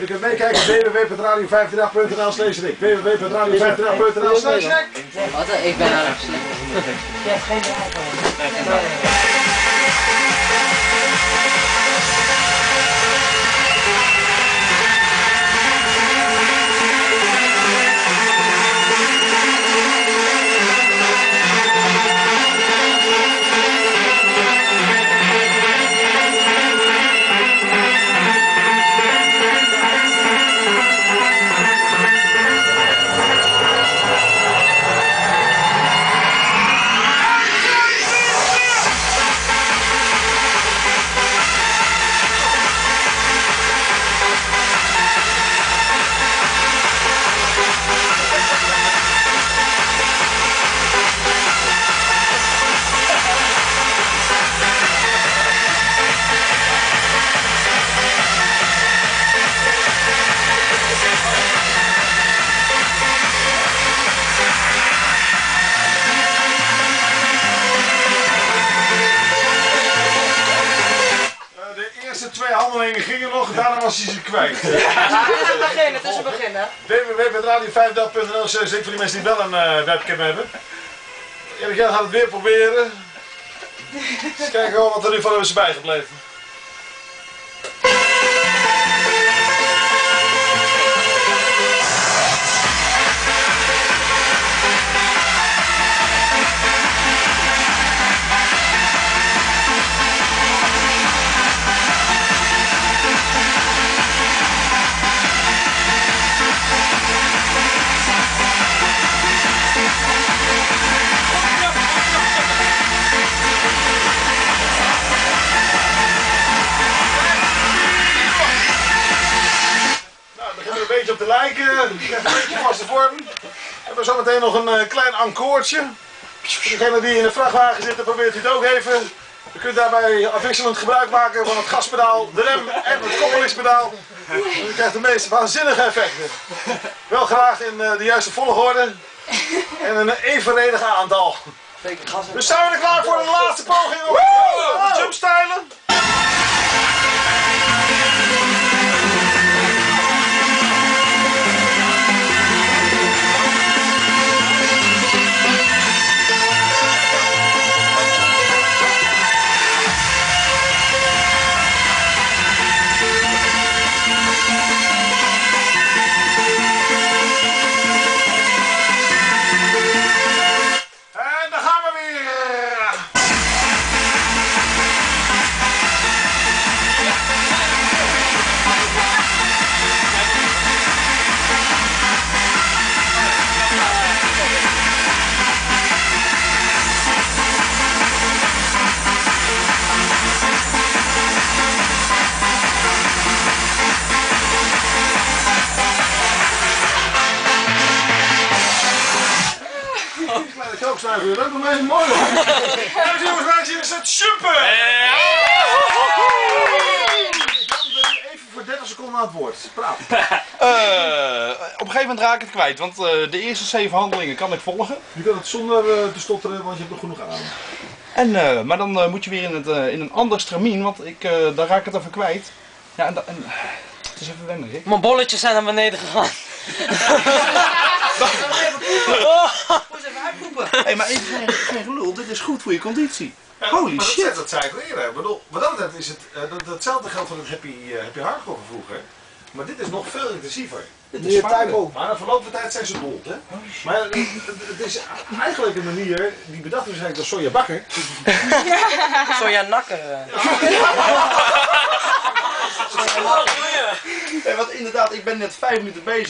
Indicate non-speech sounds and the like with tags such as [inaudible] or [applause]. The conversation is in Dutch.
En je kunt meekijken www.radio538.nl slash Rick. www.radio538.nl slash Rick. Wat? Ik ben aan het slecht. Je hebt geen Eh, eerste twee handelingen gingen nog, daarna was hij ze kwijt. Het is een begin, het is een begin hè. www.radio5.nl slash Rick voor die mensen die wel een eh, webcam hebben. Erik Jan gaat het weer proberen. Eens kijken wat er nu van is bijgebleven. Beetje op te lijken. Een beetje vaste vorm. We hebben zometeen nog een eh, klein encoortje. Voor degene die in de vrachtwagen zitten, probeert u het ook even. U kunt daarbij afwisselend gebruik maken van het gaspedaal, de rem en het koppelingspedaal. En u krijgt de meest waanzinnige effecten. Wel graag in eh, de juiste volgorde en een evenredig aantal. Dus zijn we er klaar voor de laatste poging Kleine koopsnuiver weer ook nog mee. Mooi hoor. [laughs] Dames en jongens, meisjes, is het super! Even voor 30 seconden aan het woord. Praat. [laughs] Eh, op een gegeven moment raak ik het kwijt, want eh, de eerste zeven handelingen kan ik volgen. Je kunt het zonder eh, te stotteren, want je hebt nog genoeg aan. En, eh, maar dan eh, moet je weer in, het, eh, in een ander stramien, want ik, eh, dan raak ik het even kwijt. Ja, en, het is even wennen, Rick. Mijn bolletjes zijn naar beneden gegaan. [laughs] Hé, maar even geen, geen gelul, dit is goed voor je conditie. Holy maar shit. Dat, dat zei ik al eerder. Ik bedoel, wat dat betreft is het, eh, dat, datzelfde geldt voor het happy, uh, happy hardcore van vroeger. Maar dit is nog veel intensiever. Dit is zwaarder. Maar na verloop van tijd zijn ze bont, hè? Maar het, het- het is eigenlijk een manier die bedacht is eigenlijk door Sonja Bakker. Sonja Nakker. Hé, want inderdaad, ik ben net vijf minuten bezig.